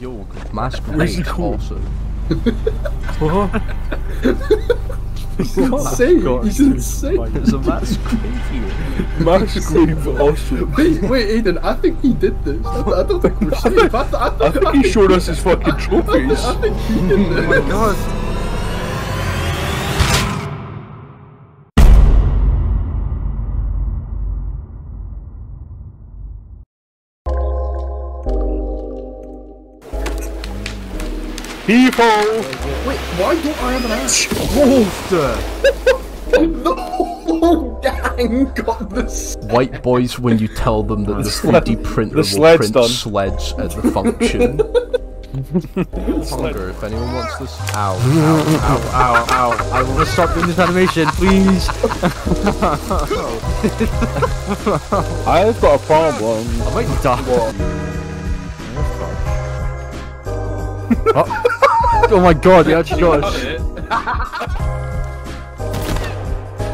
Yo, mask Where's he raid going? also. He's insane. He's insane. There's a mask raid here. Max Grave also. Wait, wait, Aiden. I think he did this. I, I don't think we're safe. I, th- I, I think he showed us his fucking trophies. I think he did this. Oh my god. People! Wait, why don't I have an ass? the whole gang got this. White boys when you tell them that the 3D printer the will print done. sleds at the function. Hunger, if anyone wants this. Ow, ow, ow, ow, ow. I will stop doing this animation, please. I've got a problem. I might die. oh. Oh my god, you actually got us.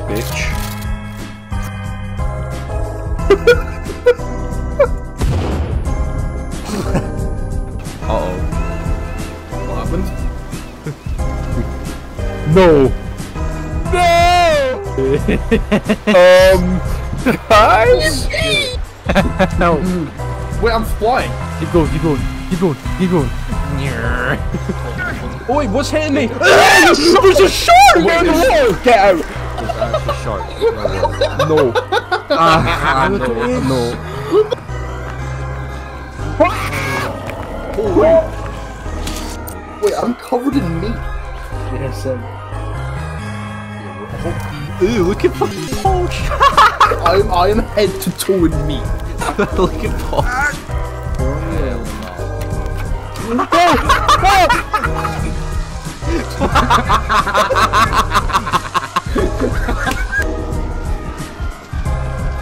Bitch. Uh oh. What happened? No! No! um, guys? no. Wait, I'm flying. Keep going, keep going, keep going, keep going. Oh. Wait, what's hitting me? There's a shark the wall! Get out! There's actually a shark. No. Ah, no, no. Wait, I'm covered in meat. Yes, um. Ew, look at fucking Posh! I'm I am head to toe in meat. look at Posh.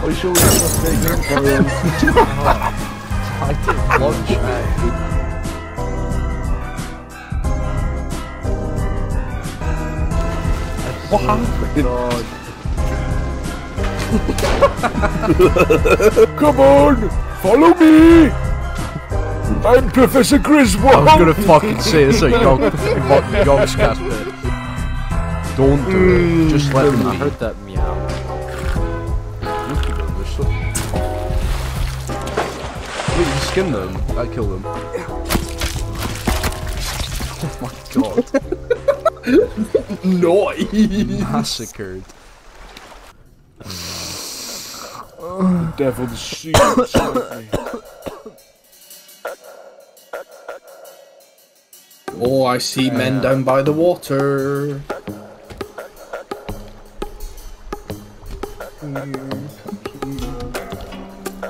I show you I did lunch, man. What happened? Come on! Follow me! I'm Professor Griswold! I was gonna fucking say this like young, fucking young Casper. Don't do it. Just let them I be. heard that meow. Look at them, they're so... Wait, you skin them. I kill them. Oh my god. Noise. Massacred. The devil's secrets. Oh, I see men down by the water.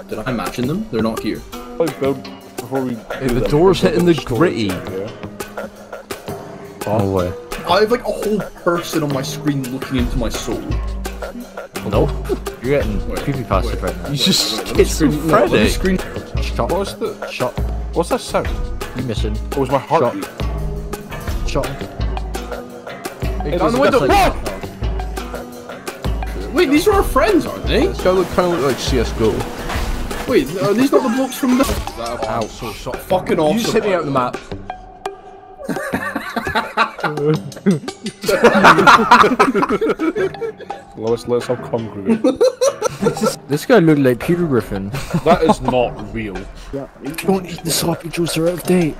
Did I imagine them? They're not here. Before we Hey, the door's hitting the gritty. No way. I have like a whole person on my screen looking into my soul. Nope. You're getting Wait, creepy pasta wait. right now. You just Let me screen- no, let me schizophrenic. screen. Shot. What's the Shot. what's that sound? You missing. It was my heart. Shot. Hey, It down is the window. just Whoa! Wait, these are our friends, aren't they? This guy look kind of look like CS:GO. Wait, are these not the blokes from the? Ow, so so. Fucking awesome. You just hit me out the map. Let's let's have congregate. This guy looked like Peter Griffin. that is not real. Yeah, Don't eat the sloppy joes, they're out of date.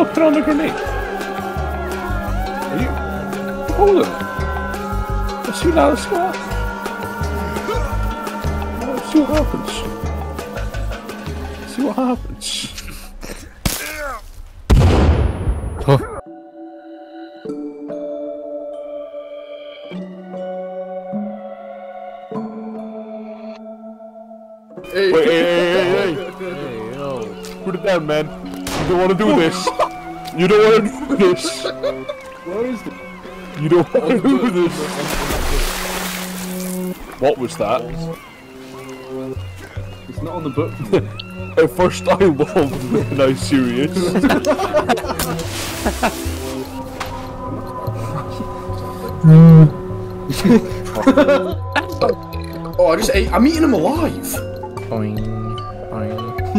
Oh, throw on a grenade. Are you? Hold on. Let's see. Let's see what Let's see what happens. Let's see what happens. Hey, Wait, hey, hey, hey, hey. Hey, yo. Put it down, man. You don't want to do this. You don't want to do this. Where is the? You don't want to do this. What was that? It's not on the book. At first I loved, but now serious. Oh, I just ate. I'm eating him alive. Boing,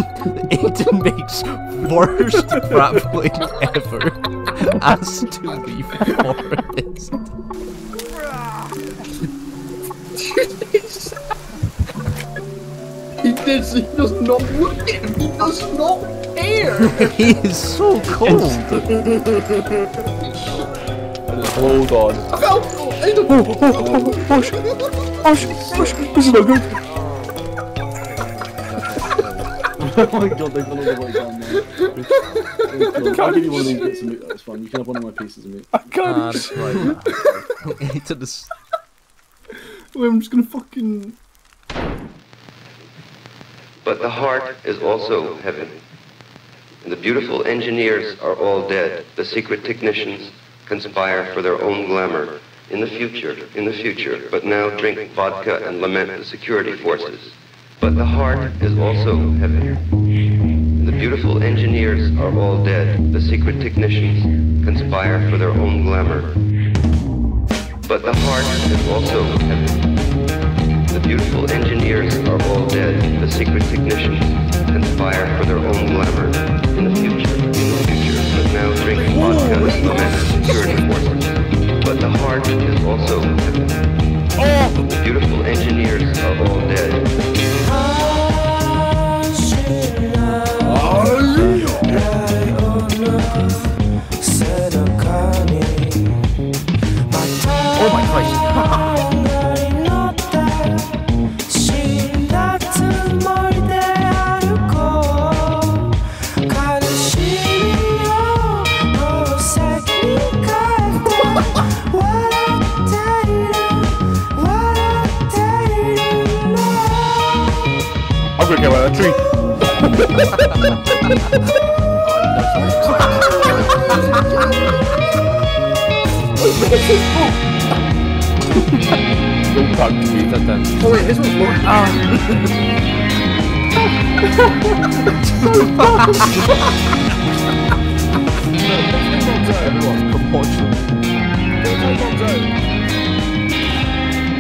boing. It makes worst grappling ever as to the forest. He does, he does not look at He does not care. He is so cold. Hold on. Oh, I don't- Oh, sh- oh, sh- oh, sh- this is not good. oh my god, they've gone all the way down there. I'll give you one of these bits of meat, that's fine. You can have one of my pieces of meat. I can't. Ah, that's right. to the Wait, I'm just gonna fucking. But the heart is also heaven. And the beautiful engineers are all dead. The secret technicians conspire for their own glamour. In the future, in the future, but now drink vodka and lament the security forces. But the heart is also. And the beautiful engineers are all dead. The secret technicians conspire for their own glamour. But the heart is also heaven. The beautiful engineers are all dead. The secret technicians conspire for their own glamour. In the future, in the future, but now drink vodka lament security forces. But the heart is also I'm gonna get out of that tree. Don't talk to me. That then. Oh wait, this one's more. Everyone's promotion.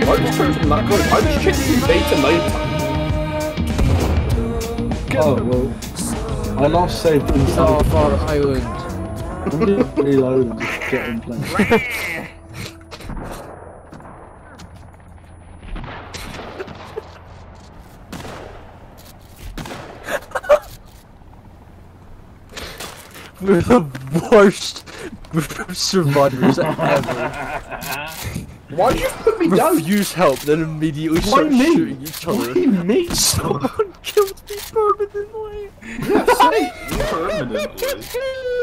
Why turn from that good? Why change from day to night? Oh, well. I last saved instead Oh, of for Island. reload and just get in place. We're the worst group of survivors ever. Why'd you put me down? Refuse help, then immediately Why start me? shooting each other. Why me? Someone killed me permanently. Permanently.